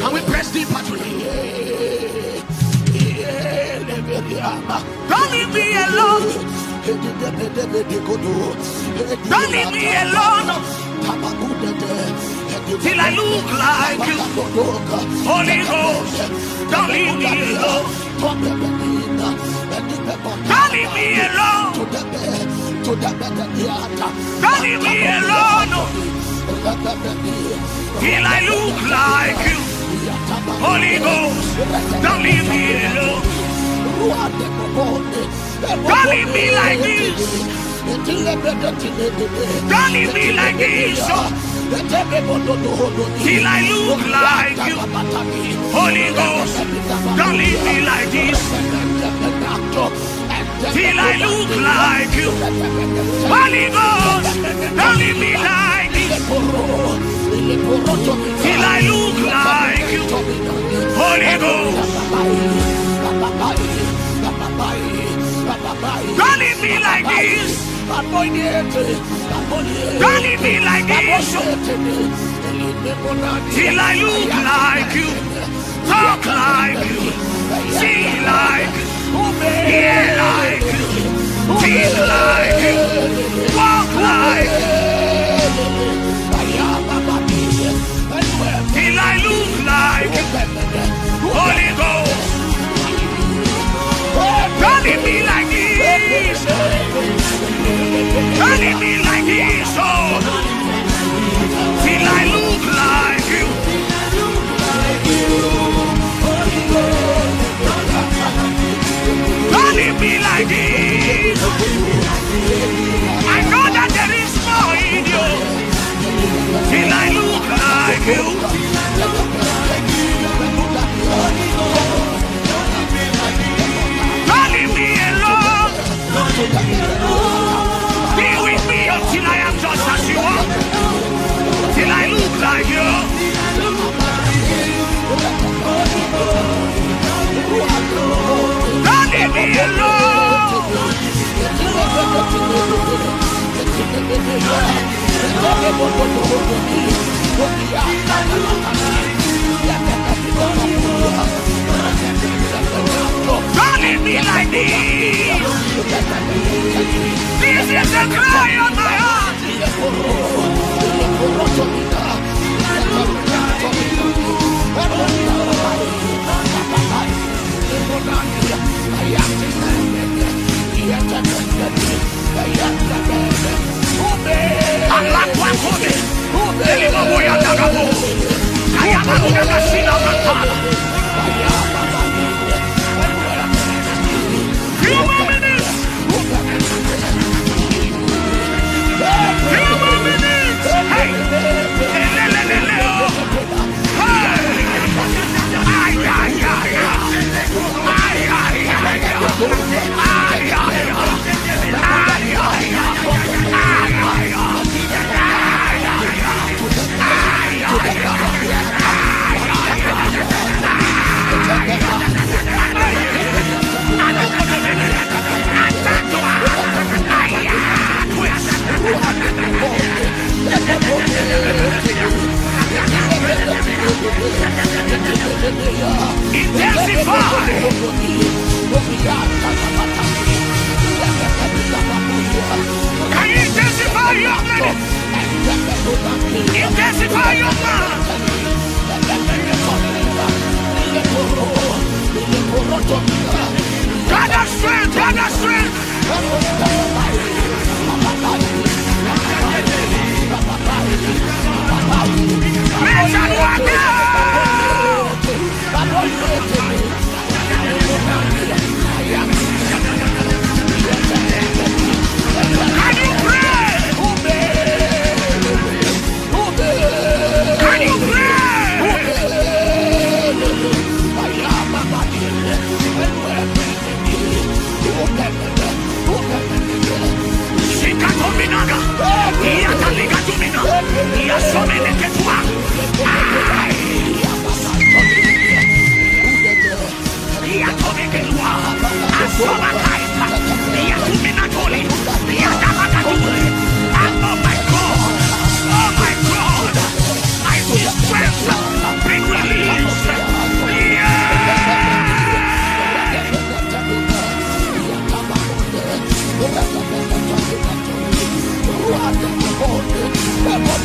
Can we press deeper tonight? Don't leave me alone. Don't leave me alone. Till I look like. Holy Ghost, don't leave me alone. Don't leave me alone. Don't leave me alone. Till I look like you. Holy Ghost, don't leave me alone. Don't leave me like this. Don't leave me like this. Till I look like you. Holy Ghost, don't leave me like this. You. Holy Ghost, leave me like this. Till I look like you. Holy Ghost, leave me like this. Leave me like this. Till I look like you. Talk like you. Don't leave me like this. This is the cry of my heart. Blood? Intensify your blood. Gather strength, e a sua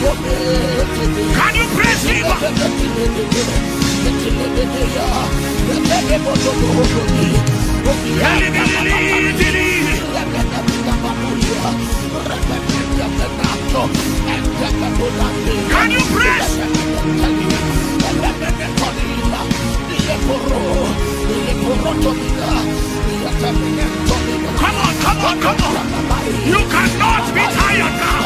Can you praise him? Can you praise? Come on, come on, come on. You cannot be tired now.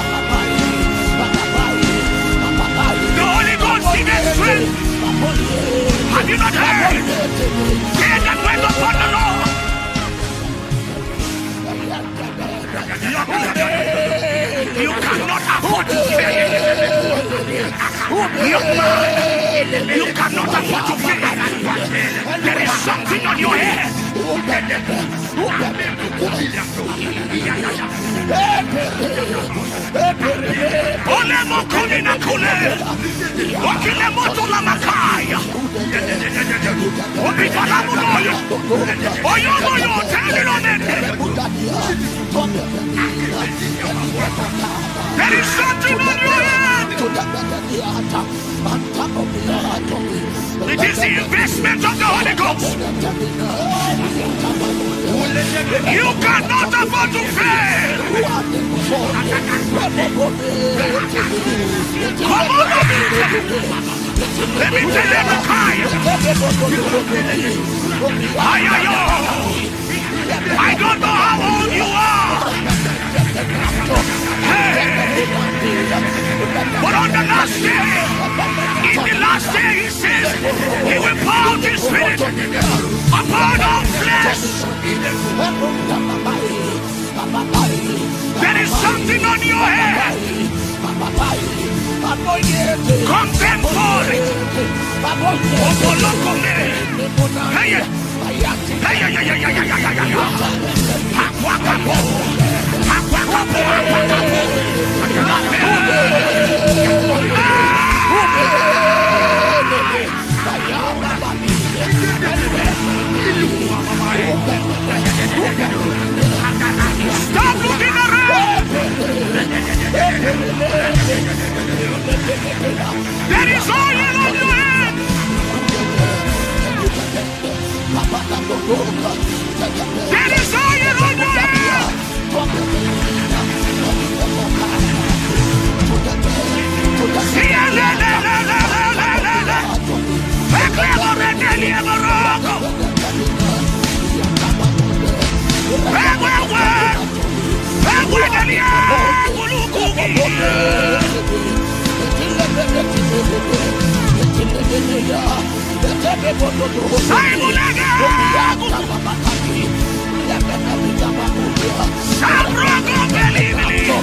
Have you not heard? Say that wait upon the Lord. You cannot afford to fail. Young man, you cannot afford to fail. There is something on your head. Ole mokoni na kule. Wakile moto la makaya. Obitala munoyo. Oyo moyo tell no nende. There is something on your head. It is the investment of the Holy Ghost. You cannot afford to fail. Come on, let me tell you the kind. Ayayo. I don't know how old you are. Hey. But on the last day, in the last day, he says, he will pour out his spirit upon all flesh. Con temor. Como loco. Hey, hey, hey, hey, hey, hey, hey, hey. Sabrogo believe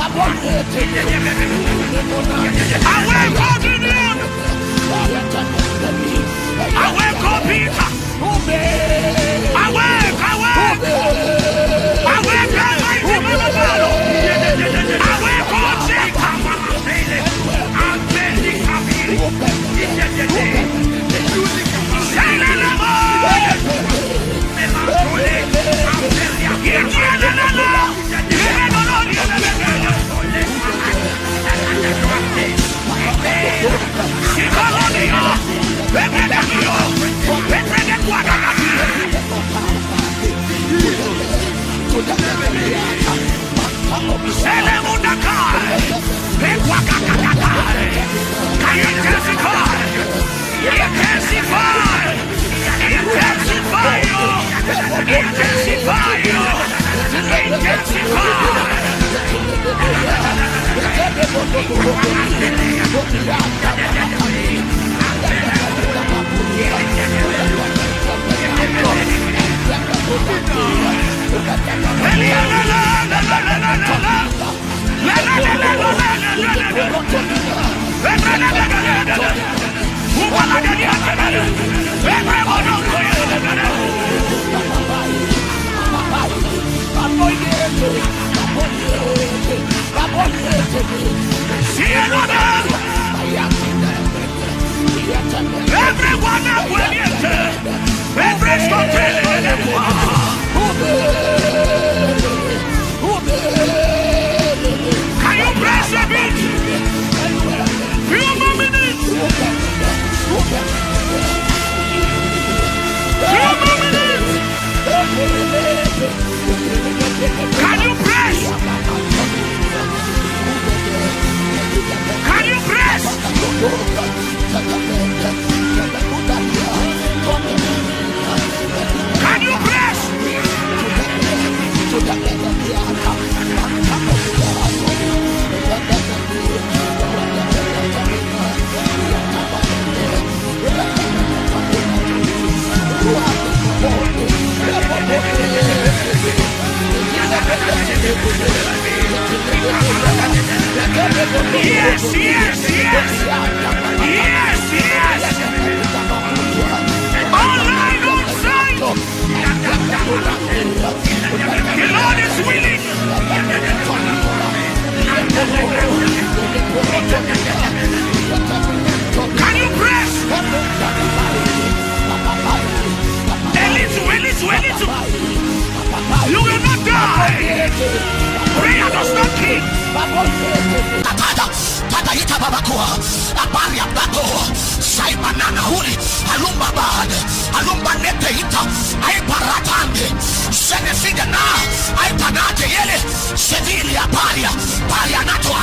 Awe Cornelius. Awe Peter. Awake, awake. Awake, Yes, yes, yes. Yes, yes. Online on site. The Lord is willing. Can you press? A little, a. You will not die. Prayer does not kill. Katada, Tadaita Babakua, Abaria Bato, Saibanana Huli, Alumba Bad, Alumba Nepeita, Aiparatande, Senefidana, Aipanate Yele, Sevilia Paria, Paria Natua.